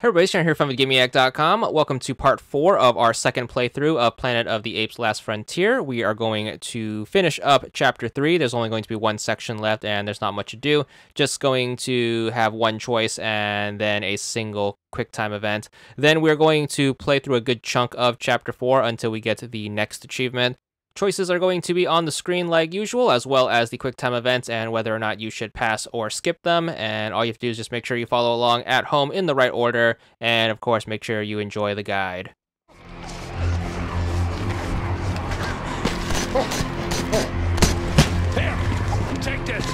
Hey everybody, Sharon here from VidGamiac.com. Welcome to part four of our second playthrough of Planet of the Apes Last Frontier. We are going to finish up chapter three. There's only going to be one section left and there's not much to do. Just going to have one choice and then a single quick time event. Then we're going to play through a good chunk of chapter four until we get to the next achievement. Choices are going to be on the screen like usual, as well as the QuickTime events and whether or not you should pass or skip them. And all you have to do is just make sure you follow along at home in the right order, and of course, make sure you enjoy the guide. Here, take this.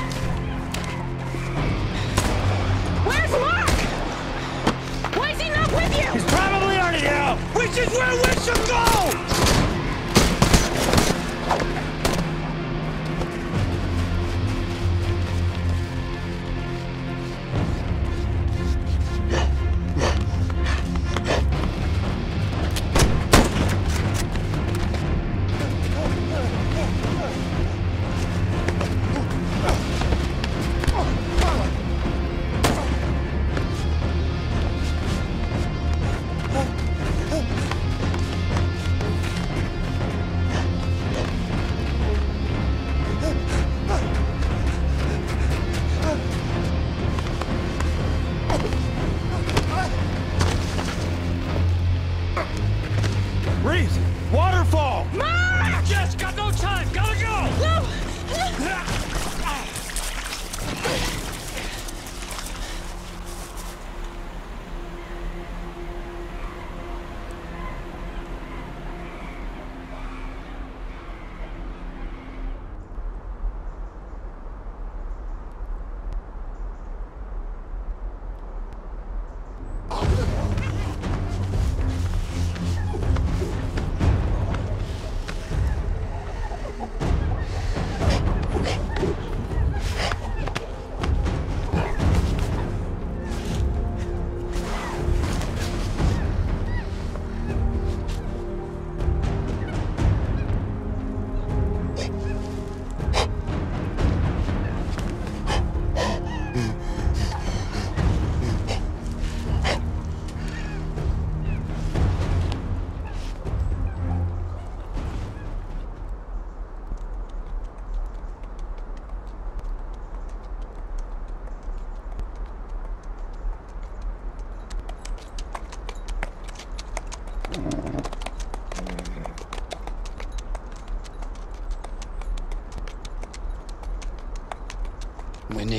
Where's Mark? Why is he not with you? He's probably already out. Which is where we should go. Reese, waterfall. Jess, got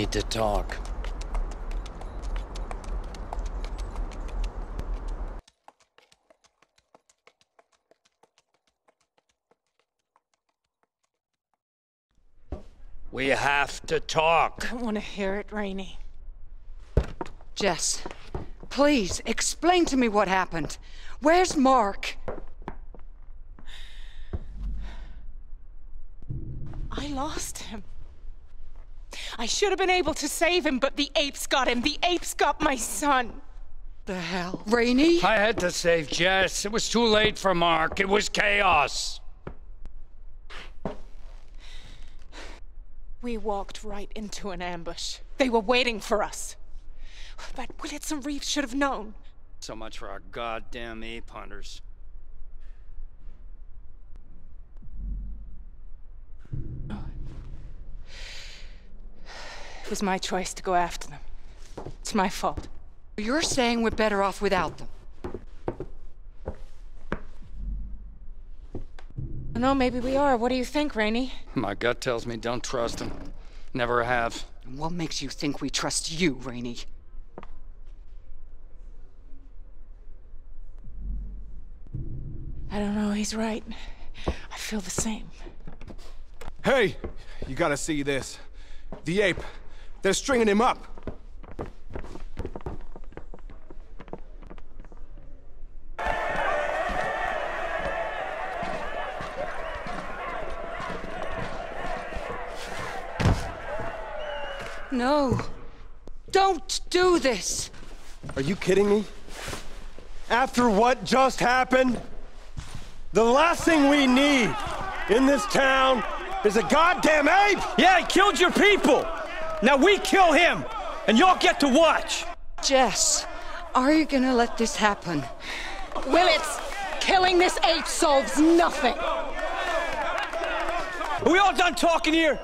need to talk. We have to talk. I don't want to hear it, Rainey. Jess, please explain to me what happened. Where's Mark? I lost him. I should have been able to save him, but the apes got him. The apes got my son. The hell? Rainey? I had to save Jess. It was too late for Mark. It was chaos. We walked right into an ambush. They were waiting for us. But Willits and Reeves should have known. So much for our goddamn ape hunters. It was my choice to go after them. It's my fault. You're saying we're better off without them. No, maybe we are. What do you think, Rainey? My gut tells me don't trust him. Never have. What makes you think we trust you, Rainey? I don't know. He's right. I feel the same. Hey, you gotta see this. The ape. They're stringing him up. No. Don't do this! Are you kidding me? After what just happened? The last thing we need in this town is a goddamn ape! Yeah, he killed your people. Now we kill him, and y'all get to watch. Jess, Are you gonna let this happen? Willits, killing this ape solves nothing. Are we all done talking here?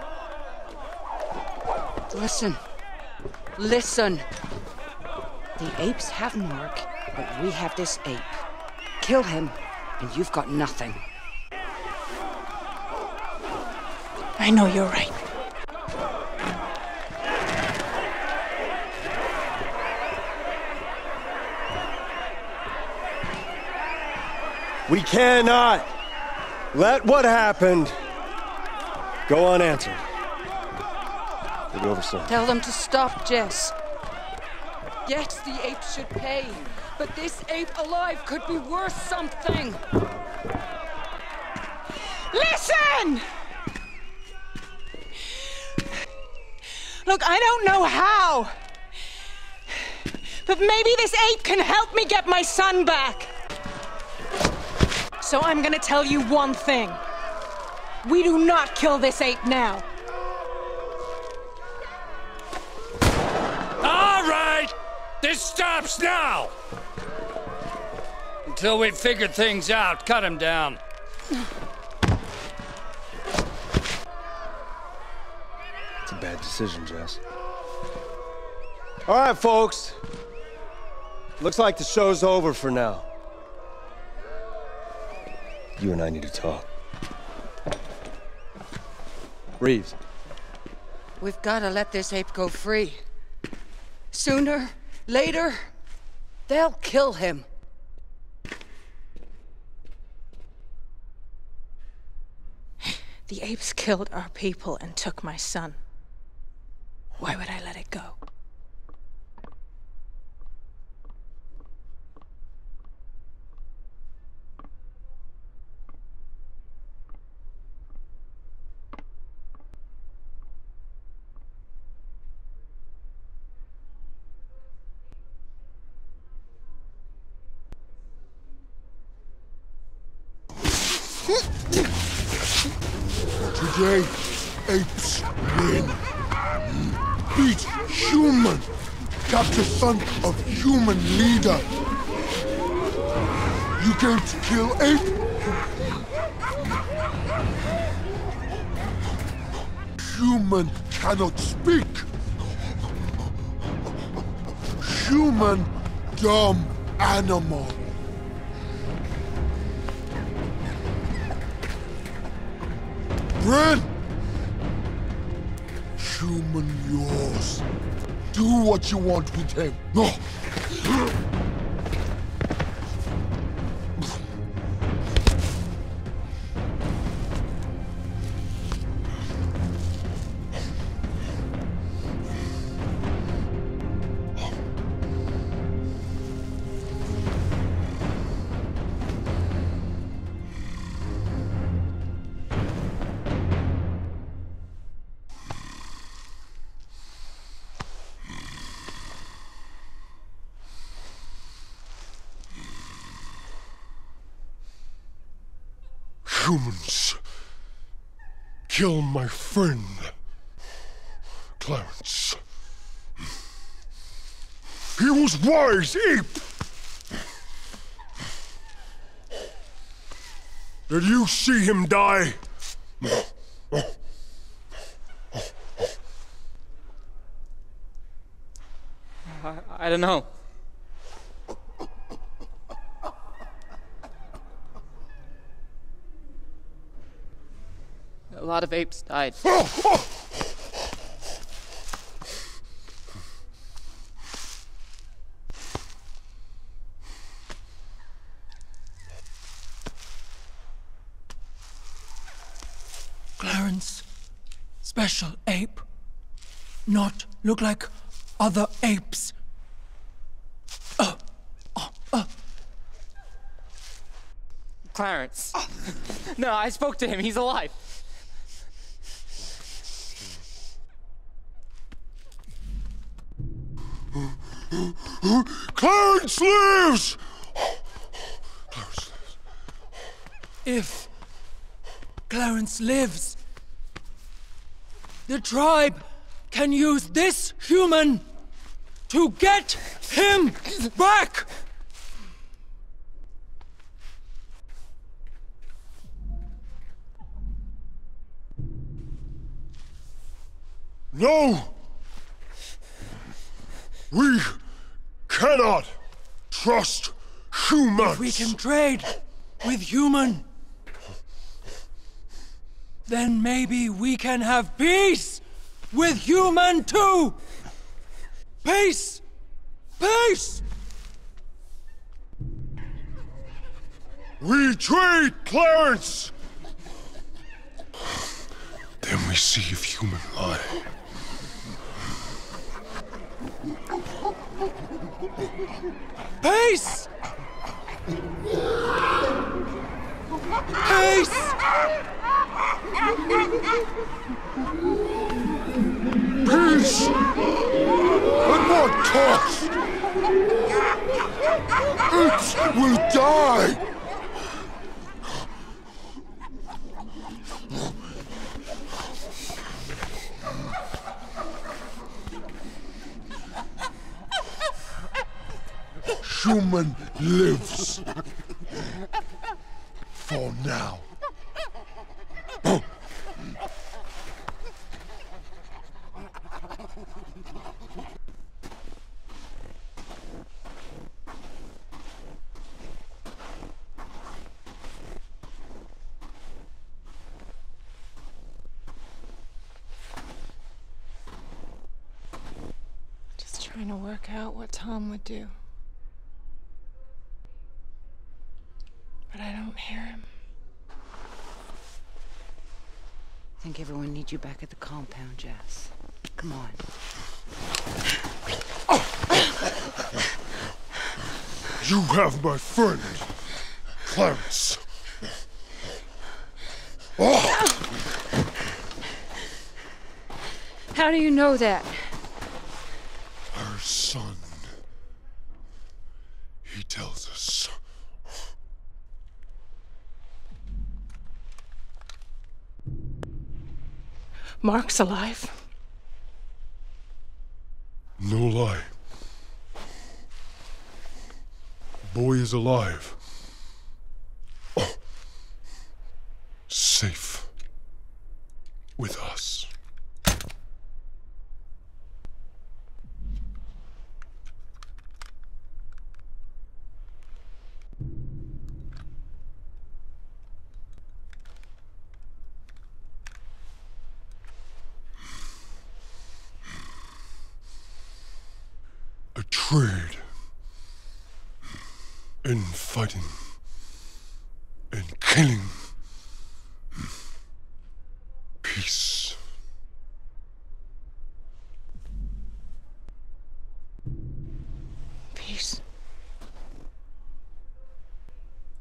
Listen. Listen. The apes have Mark, but we have this ape. Kill him, and you've got nothing. I know you're right. We cannot let what happened go unanswered. It'll be over soon. Tell them to stop, Jess. Yes, the ape should pay, but this ape alive could be worth something. Listen! Look, I don't know how. But maybe this ape can help me get my son back. So I'm gonna tell you one thing. We do not kill this ape now. All right! This stops now! Until we figure things out, cut him down. It's a bad decision, Jess. All right, folks. Looks like the show's over for now. You and I need to talk. Reeves, We've gotta let this ape go free. Sooner, later, they'll kill him. The apes killed our people and took my son. Why would I Human cannot speak. Human dumb animal. Bryn! Human yours. Do what you want with him. No. Humans kill my friend, Clarence. He was wise, ape. Did you see him die? I, I don't know. A lot of apes died. Clarence, special ape. Not look like other apes. Uh, uh, uh. Clarence. no, I spoke to him. He's alive. Clarence lives! Clarence lives. If Clarence lives, the tribe can use this human to get him back! No! We cannot trust humans! We can trade with human. Then maybe we can have peace with human too! Peace! Peace! We trade, Clarence! Then we see if human lie. Peace! Peace! Peace! At what cost? It will die! Human lives. For now. Just trying to work out what Tom would do. But I don't hear him. I needs you back at the compound, Jess. Come on. You have my friend, Clarence. How do you know that? Her son. He tells us. Mark's alive. No lie. Boy is alive. Oh. Safe. With us. A trade in fighting and killing. Peace. Peace.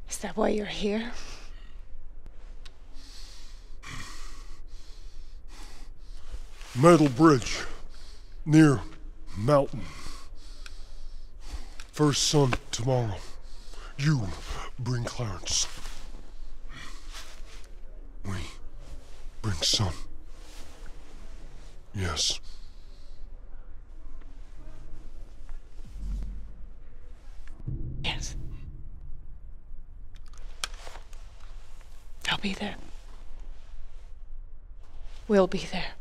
Is that why you're here? Metal Bridge, near Mountain. First sun tomorrow. You bring Clarence. We bring sun. Yes. Yes. I'll be there. We'll be there.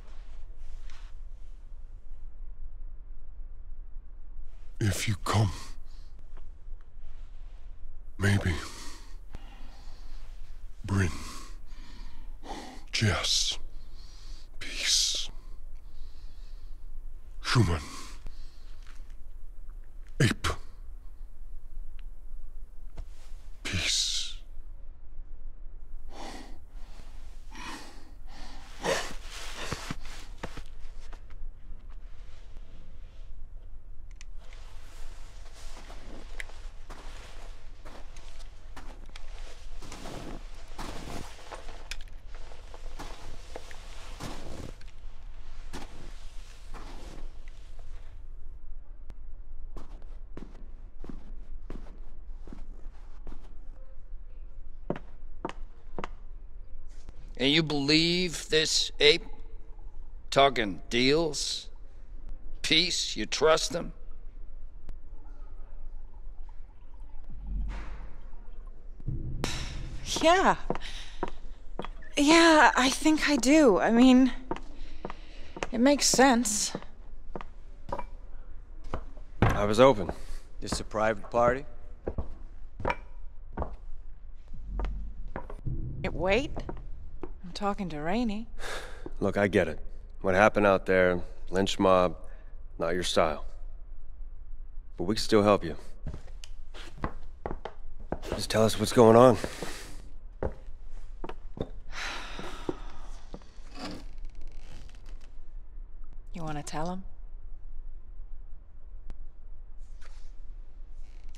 And you believe this ape? Talking deals? Peace? You trust him? Yeah. Yeah, I think I do. I mean, it makes sense. I was open. This a private party? Wait? I'm talking to Rainey. Look, I get it. What happened out there, lynch mob, not your style. But we can still help you. Just tell us what's going on. You want to tell him?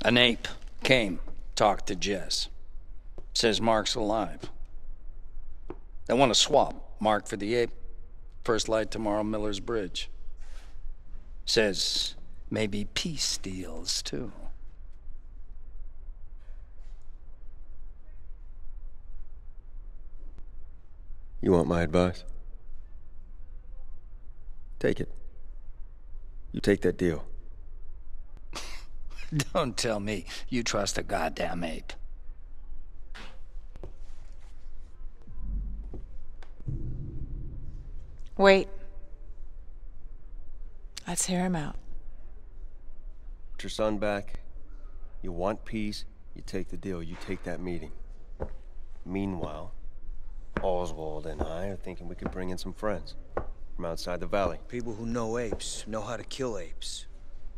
An ape came, talked to Jess. Says Mark's alive. They want to swap Mark for the ape. First light tomorrow, Miller's Bridge. Says maybe peace deals too. You want my advice? Take it. You take that deal. Don't tell me you trust a goddamn ape. Wait. Let's hear him out. Get your son back. You want peace, you take the deal. You take that meeting. Meanwhile, Oswald and I are thinking we could bring in some friends from outside the valley. People who know apes, know how to kill apes.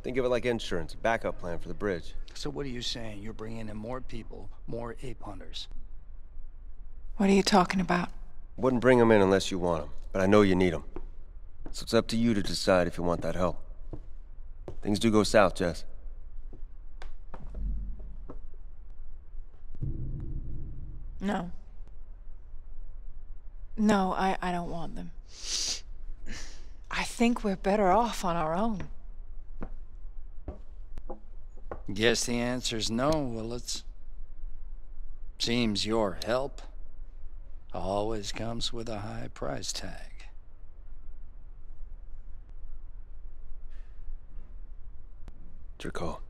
Think of it like insurance, a backup plan for the bridge. So what are you saying? You're bringing in more people, more ape hunters. What are you talking about? Wouldn't bring them in unless you want them, but I know you need them. So it's up to you to decide if you want that help. Things do go south, Jess. No. No, I, I don't want them. I think we're better off on our own. Guess the answer's no, Willits. Seems your help always comes with a high price tag. It's your call.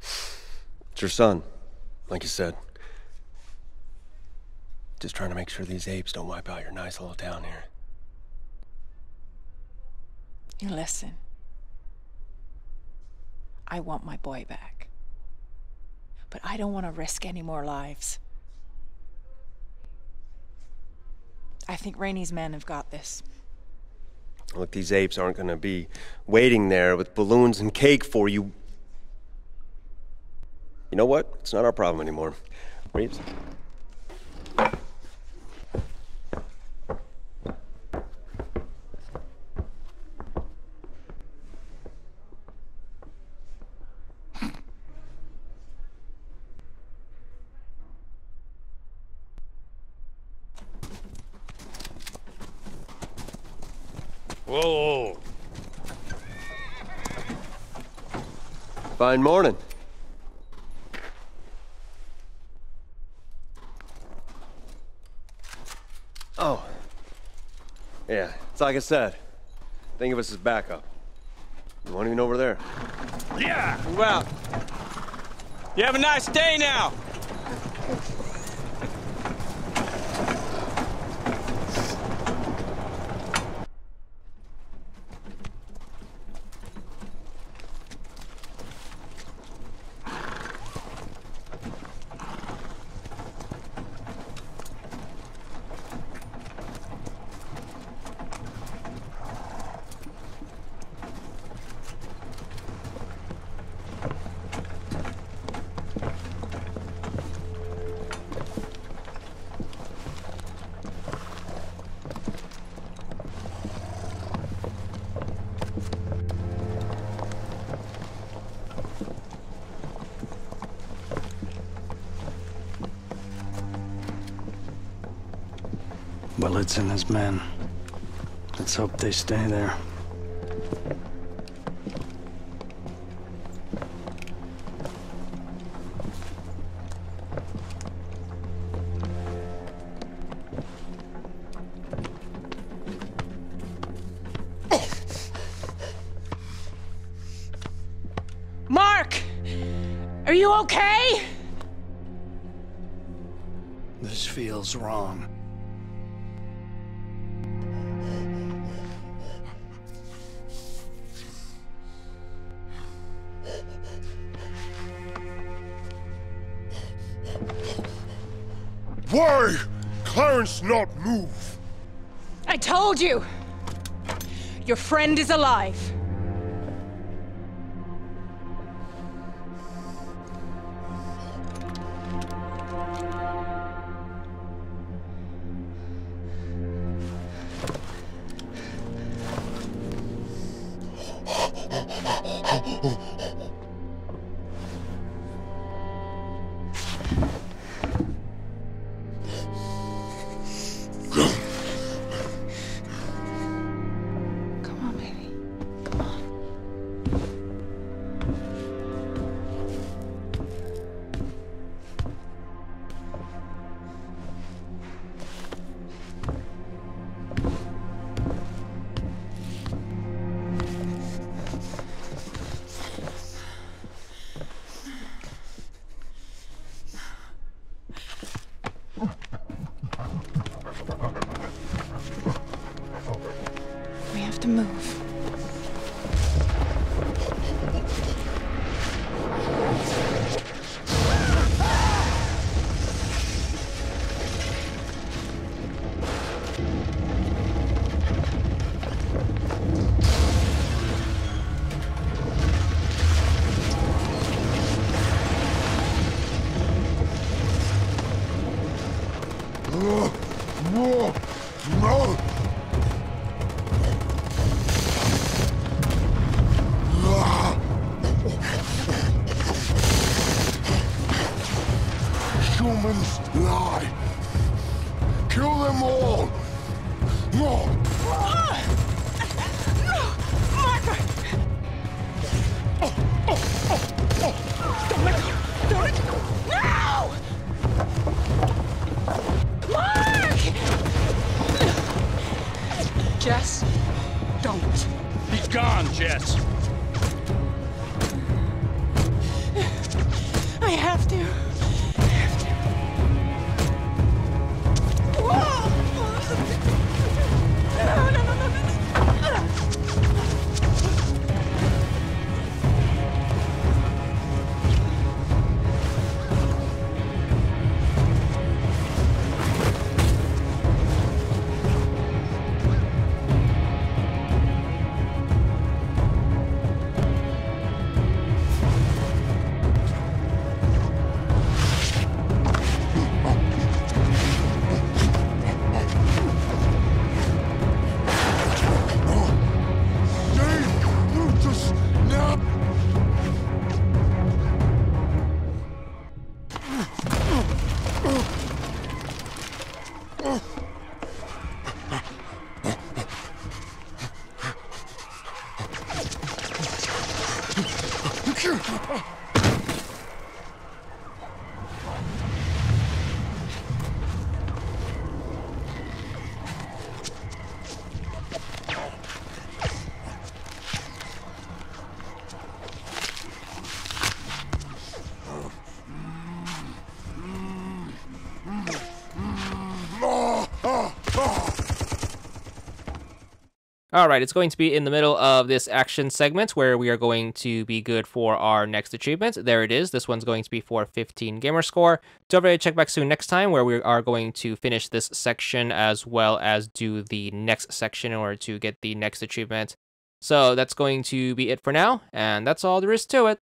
It's your son, like you said. Just trying to make sure these apes don't wipe out your nice little town here. You listen. I want my boy back. But I don't want to risk any more lives. I think Rainey's men have got this. Look, these apes aren't gonna be waiting there with balloons and cake for you. You know what? It's not our problem anymore. Reeves? Whoa! Fine morning. Oh. Yeah, it's like I said. Think of us as backup. You won't even over there. Yeah! Out. You have a nice day now. Willits and his men. Let's hope they stay there. Mark! Are you okay? This feels wrong. Told you! Your friend is alive. Humans lie. Kill them all. No! Margaret! Don't let go! Don't let go! No! Mark! Jess, don't. He's gone, Jess. Sure. All right, it's going to be in the middle of this action segment where we are going to be good for our next achievement. There it is. This one's going to be for 15 gamer score. Don't forget to check back soon next time where we are going to finish this section as well as do the next section in order to get the next achievement. So that's going to be it for now, and that's all there is to it.